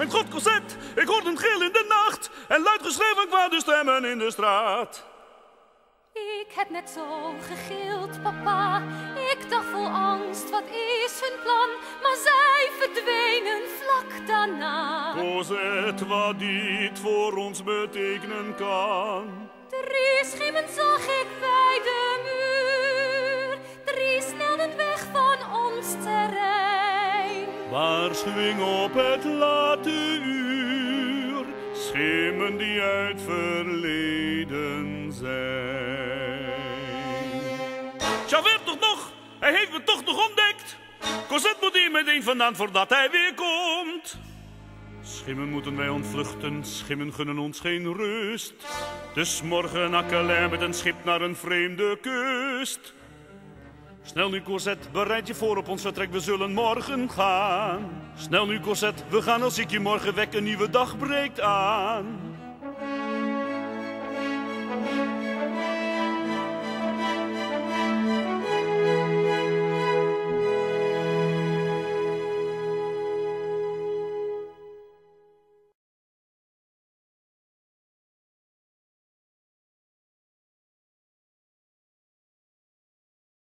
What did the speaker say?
Mijn god, Cosette, ik hoorde een gil in de nacht en luid geschreven kwade stemmen in de straat. Ik heb net zo gegild, papa. Ik dacht vol angst, wat is hun plan? Maar zij verdwenen vlak daarna. Cosette, wat dit voor ons betekenen kan. Drie schimmen zag ik bij Waarschuwing op het late uur, schimmen die uit verleden zijn. Javert toch nog, hij heeft me toch nog ontdekt. Cosette moet hier meteen vandaan voordat hij weer komt. Schimmen moeten wij ontvluchten, schimmen gunnen ons geen rust. Dus morgen akkelijn met een schip naar een vreemde kust. Snel nu, Cosette, bereid je voor op ons vertrek, we zullen morgen gaan. Snel nu, Cosette, we gaan als ik je morgen wek, een nieuwe dag breekt aan.